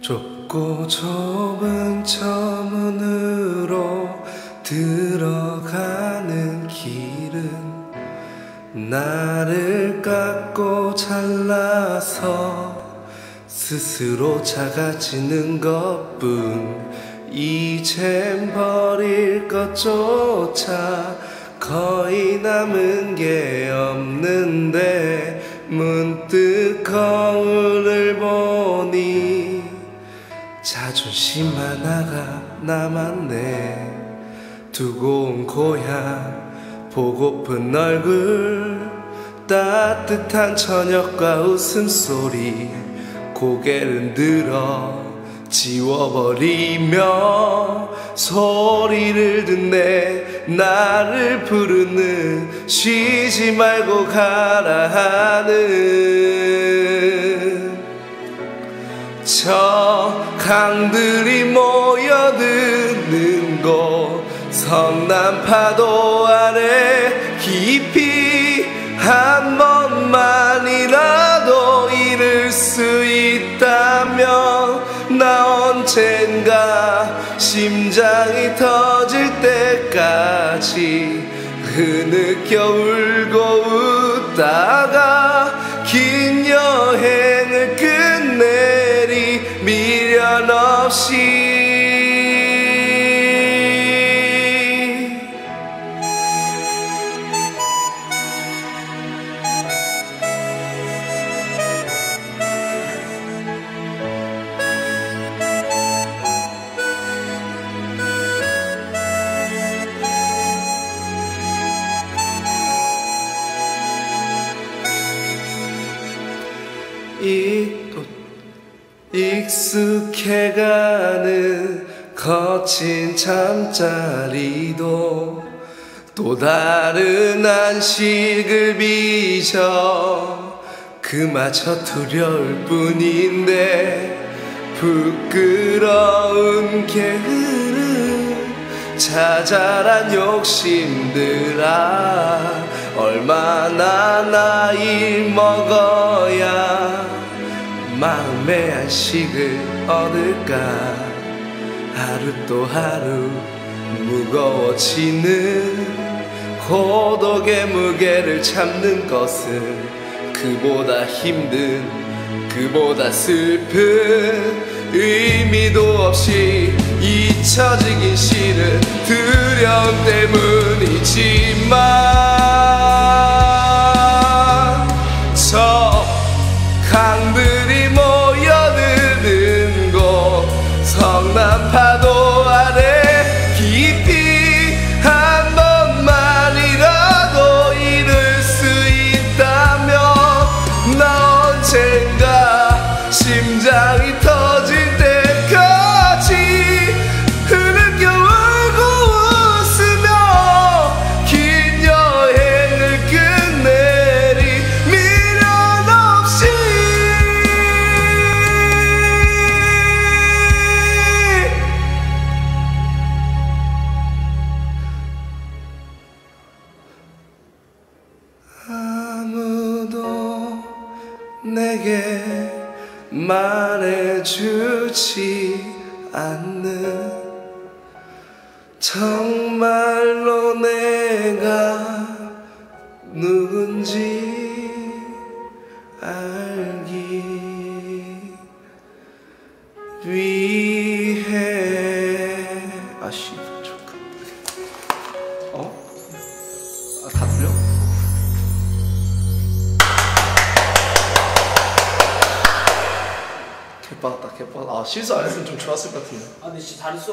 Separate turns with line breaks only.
좁고 좁은 저 문으로 들어 나를 깎고 잘라서 스스로 작아지는 것뿐. 이젠 버릴 것조차 거의 남은 게 없는데 문득 거울을 보니 자존심 하나가 남았네. 두고 온 고향 보고픈 얼굴 따뜻한 저녁과 웃음소리 고개를 들어 지워버리며 소리를 듣네. 나를 부르는 쉬지 말고 가라 하는 저 강들이 모여드는 곳 성남 파도 아래 깊이 한 번만이라도 잃을 수 있다면 나 언젠가 심장이 터질 때까지 흐느껴 울고 웃다가 익, 익숙해가는 거친 잠자리도 또 다른 안식을 빚어 그마저 두려울 뿐인데 부끄러운 게으름 자잘한 욕심들아 얼마나 나이 먹어야 마음의 안식을 얻을까? 하루 또 하루 무거워지는 고독의 무게를 참는 것은 그보다 힘든 그보다 슬픈 의미도 없이 잊혀지긴 싫은 두려움 때문이지만 성남 파도 내게 말해주지 않는 정말로 내가 누군지 알기 위해. 잠 개빠졌다 개빠졌다. 아 실수 안 했으면 좀 좋았을 것 같은데.
아 근데 진짜 잘했어